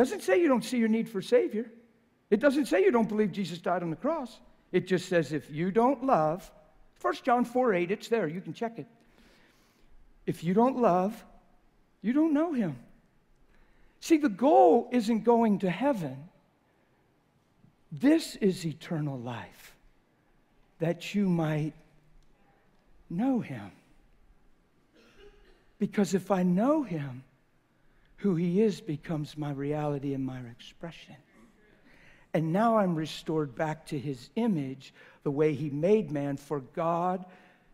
It doesn't say you don't see your need for Savior. It doesn't say you don't believe Jesus died on the cross. It just says if you don't love, 1 John 4 8, it's there. You can check it. If you don't love, you don't know him. See, the goal isn't going to heaven. This is eternal life, that you might know him. Because if I know him, who he is becomes my reality and my expression. And now I'm restored back to his image, the way he made man. For God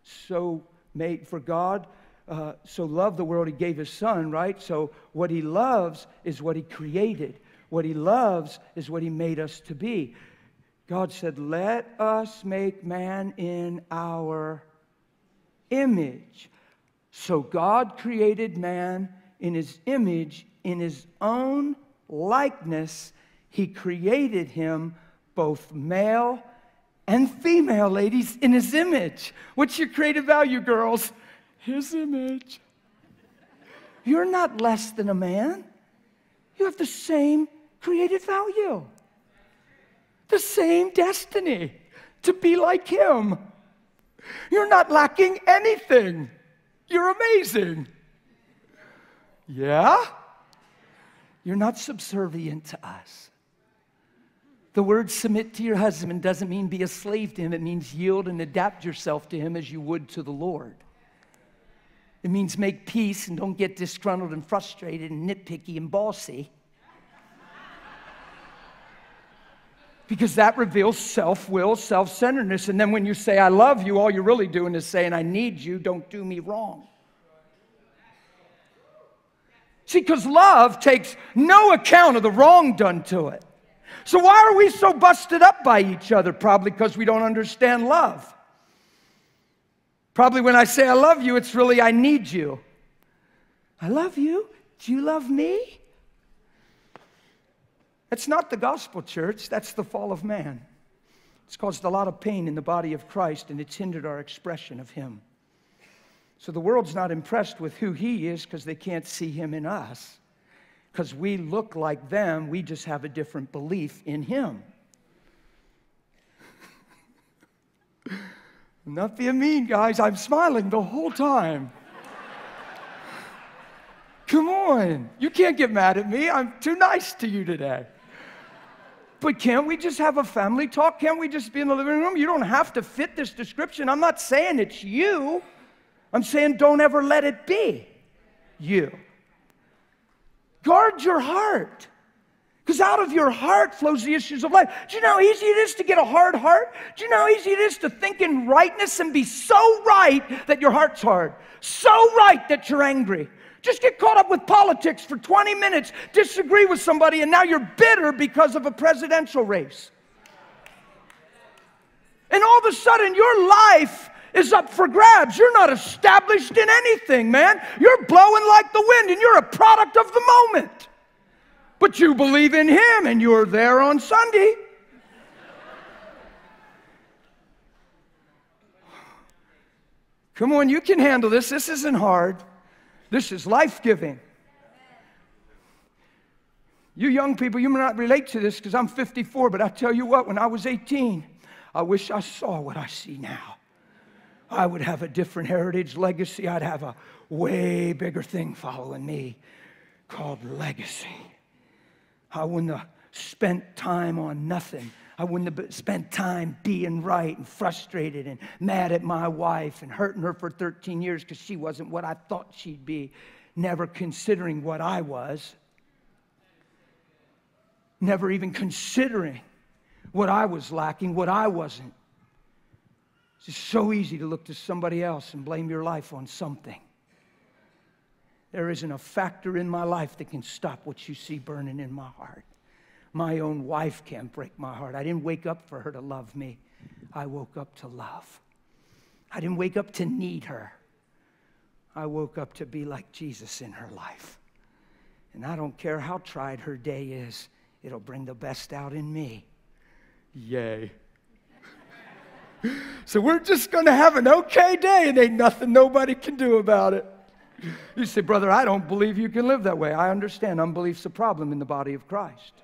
so made, for God uh, so loved the world, he gave his son, right? So what he loves is what he created. What he loves is what he made us to be. God said, Let us make man in our image. So God created man in his image, in his own likeness. He created him both male and female, ladies, in his image. What's your creative value, girls? His image. You're not less than a man. You have the same created value, the same destiny to be like him. You're not lacking anything. You're amazing. Yeah? You're not subservient to us. The word submit to your husband doesn't mean be a slave to him, it means yield and adapt yourself to him as you would to the Lord. It means make peace and don't get disgruntled and frustrated and nitpicky and bossy. because that reveals self will, self centeredness. And then when you say, I love you, all you're really doing is saying, I need you, don't do me wrong. See, because love takes no account of the wrong done to it. So, why are we so busted up by each other? Probably because we don't understand love. Probably when I say I love you, it's really I need you. I love you. Do you love me? That's not the gospel, church. That's the fall of man. It's caused a lot of pain in the body of Christ and it's hindered our expression of Him. So the world's not impressed with who He is because they can't see Him in us. Because we look like them, we just have a different belief in Him. I'm not being mean, guys. I'm smiling the whole time. Come on. You can't get mad at me. I'm too nice to you today. But can't we just have a family talk? Can't we just be in the living room? You don't have to fit this description. I'm not saying it's you. I'm saying don't ever let it be you. Guard your heart. Because out of your heart flows the issues of life. Do you know how easy it is to get a hard heart? Do you know how easy it is to think in rightness and be so right that your heart's hard? So right that you're angry. Just get caught up with politics for 20 minutes, disagree with somebody, and now you're bitter because of a presidential race. And all of a sudden, your life is up for grabs. You're not established in anything, man. You're blowing like the wind, and you're a product of the moment. But you believe in Him, and you're there on Sunday. Come on, you can handle this. This isn't hard. This is life giving. You young people, you may not relate to this because I'm 54, but I tell you what, when I was 18, I wish I saw what I see now. I would have a different heritage legacy. I'd have a way bigger thing following me called legacy. I wouldn't have spent time on nothing. I wouldn't have spent time being right and frustrated and mad at my wife and hurting her for 13 years because she wasn't what I thought she'd be, never considering what I was, never even considering what I was lacking, what I wasn't. It's just so easy to look to somebody else and blame your life on something. There isn't a factor in my life that can stop what you see burning in my heart. My own wife can't break my heart. I didn't wake up for her to love me, I woke up to love. I didn't wake up to need her. I woke up to be like Jesus in her life. And I don't care how tried her day is, it'll bring the best out in me. Yay. So we're just going to have an okay day and ain't nothing nobody can do about it. You say, Brother, I don't believe you can live that way. I understand unbelief's a problem in the body of Christ.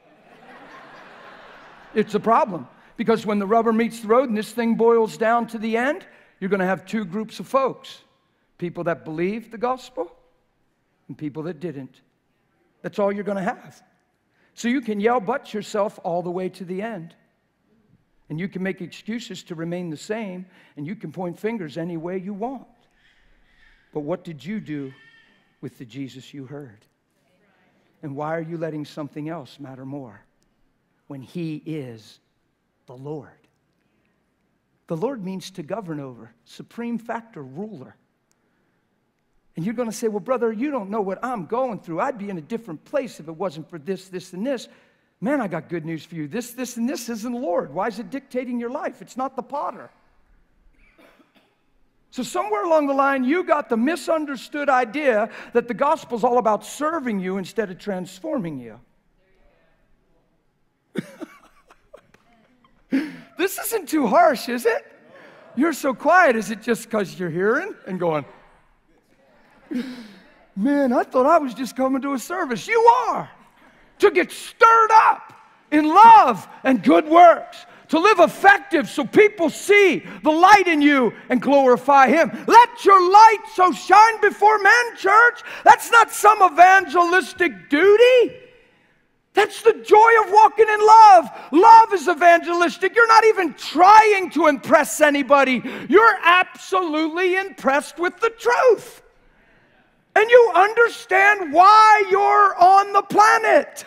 It's a problem because when the rubber meets the road and this thing boils down to the end, you're going to have two groups of folks people that believed the gospel and people that didn't. That's all you're going to have. So you can yell but yourself all the way to the end. And you can make excuses to remain the same, and you can point fingers any way you want. But what did you do with the Jesus you heard? And why are you letting something else matter more when He is the Lord? The Lord means to govern over, supreme factor, ruler. And you're going to say, Well, brother, you don't know what I'm going through. I'd be in a different place if it wasn't for this, this, and this. Man, I got good news for you. This, this, and this isn't the Lord. Why is it dictating your life? It's not the potter. So, somewhere along the line, you got the misunderstood idea that the gospel's all about serving you instead of transforming you. this isn't too harsh, is it? You're so quiet. Is it just because you're hearing and going, Man, I thought I was just coming to a service. You are. To get stirred up in love and good works. To live effective so people see the light in you and glorify Him. Let your light so shine before men, church. That's not some evangelistic duty. That's the joy of walking in love. Love is evangelistic. You're not even trying to impress anybody, you're absolutely impressed with the truth and you understand why you're on the planet.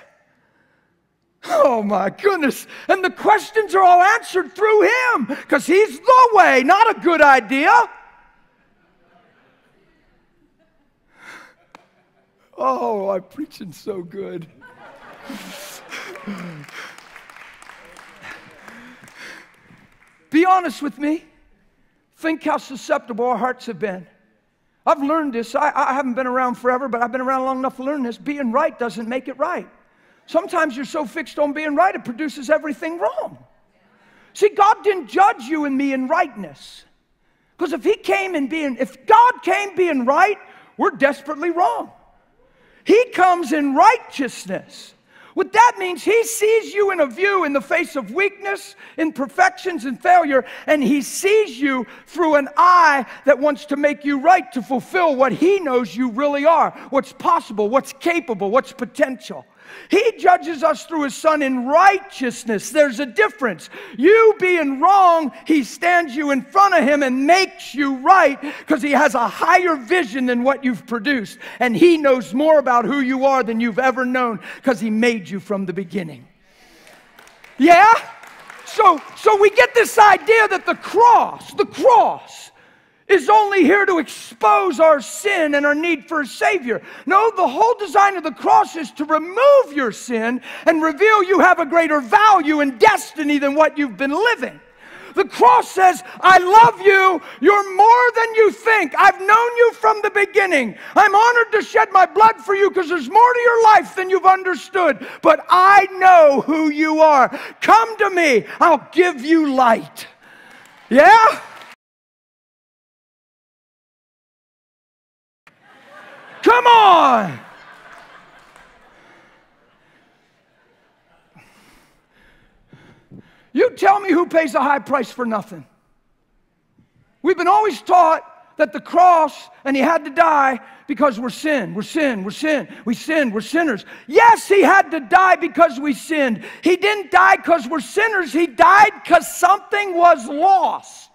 Oh my goodness. And the questions are all answered through him because he's the way, not a good idea. Oh, I'm preaching so good. Be honest with me. Think how susceptible our hearts have been. I've learned this. I, I, haven't been around forever, but I've been around long enough to learn this. Being right doesn't make it right. Sometimes you're so fixed on being right, it produces everything wrong. See, God didn't judge you and me in rightness. Because if He came in being, if God came being right, we're desperately wrong. He comes in righteousness. What that means, he sees you in a view in the face of weakness, imperfections, and failure, and he sees you through an eye that wants to make you right to fulfill what he knows you really are what's possible, what's capable, what's potential. He judges us through his son in righteousness. There's a difference. You being wrong, he stands you in front of him and makes you right because he has a higher vision than what you've produced. And he knows more about who you are than you've ever known because he made you from the beginning. Yeah? So, so we get this idea that the cross, the cross, is only here to expose our sin and our need for a Savior. No, the whole design of the cross is to remove your sin and reveal you have a greater value and destiny than what you've been living. The cross says, I love you. You're more than you think. I've known you from the beginning. I'm honored to shed my blood for you because there's more to your life than you've understood. But I know who you are. Come to me. I'll give you light. Yeah? Come on. You tell me who pays a high price for nothing. We've been always taught that the cross and he had to die because we're sin, we're sin, we're sin, we sinned, we're sinners. Yes, he had to die because we sinned. He didn't die because we're sinners, he died because something was lost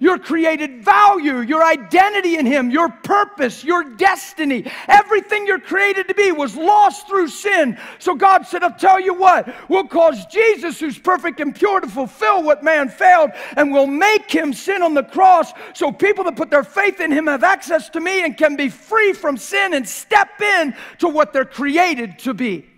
your created value, your identity in Him, your purpose, your destiny, everything you're created to be was lost through sin. So God said, I'll tell you what, we'll cause Jesus, who's perfect and pure, to fulfill what man failed, and we'll make Him sin on the cross so people that put their faith in Him have access to me and can be free from sin and step in to what they're created to be.